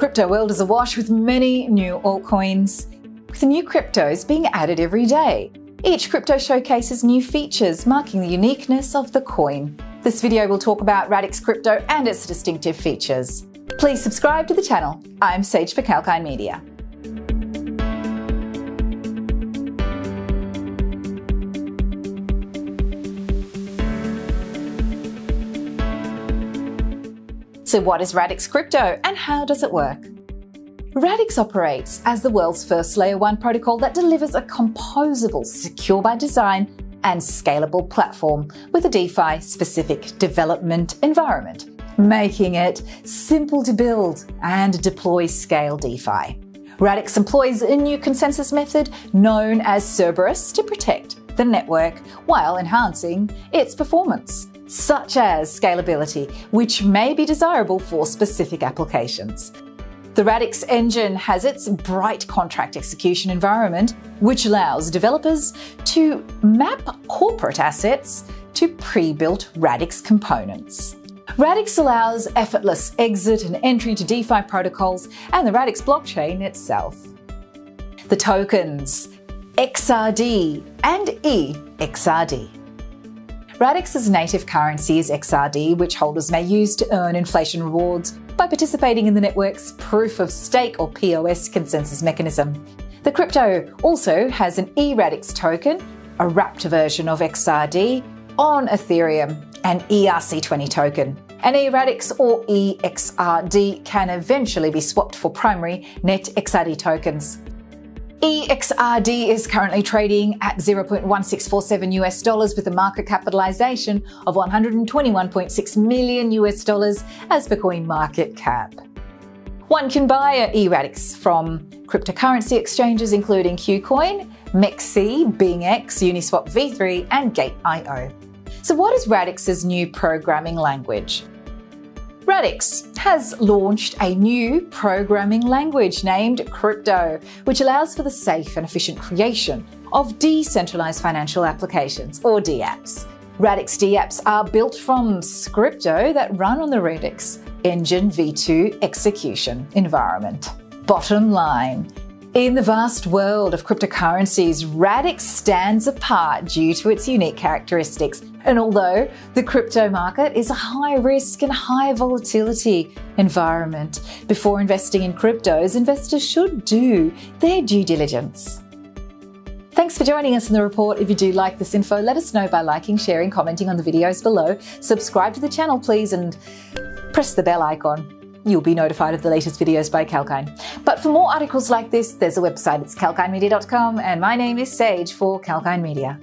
crypto world is awash with many new altcoins, with new cryptos being added every day. Each crypto showcases new features, marking the uniqueness of the coin. This video will talk about Radix Crypto and its distinctive features. Please subscribe to the channel. I'm Sage for Kalkine Media. So what is Radix Crypto and how does it work? Radix operates as the world's first Layer 1 protocol that delivers a composable, secure by design, and scalable platform with a DeFi specific development environment, making it simple to build and deploy scale DeFi. Radix employs a new consensus method known as Cerberus to protect the network while enhancing its performance such as scalability, which may be desirable for specific applications. The Radix engine has its bright contract execution environment, which allows developers to map corporate assets to pre built Radix components. Radix allows effortless exit and entry to DeFi protocols and the Radix blockchain itself. The tokens XRD and EXRD. Radix's native currency is XRD, which holders may use to earn inflation rewards by participating in the network's proof of stake or POS consensus mechanism. The crypto also has an eRadix token, a wrapped version of XRD, on Ethereum, an ERC20 token. An eRadix or EXRD can eventually be swapped for primary net XRD tokens. EXRD is currently trading at 0.1647 US dollars with a market capitalization of 121.6 million US dollars as per coin market cap. One can buy eRadix from cryptocurrency exchanges including KuCoin, MEXC, BingX, Uniswap V3, and Gate.io. So, what is Radix's new programming language? Radix has launched a new programming language named Scrypto, which allows for the safe and efficient creation of decentralized financial applications, or DApps. Radix DApps are built from Scrypto that run on the Radix Engine v2 execution environment. Bottom line, in the vast world of cryptocurrencies, Radix stands apart due to its unique characteristics. And although the crypto market is a high risk and high volatility environment, before investing in cryptos, investors should do their due diligence. Thanks for joining us in the report. If you do like this info, let us know by liking, sharing, commenting on the videos below. Subscribe to the channel, please, and press the bell icon you'll be notified of the latest videos by Kalkine. But for more articles like this, there's a website, it's kalkinemedia.com, and my name is Sage for Kalkine Media.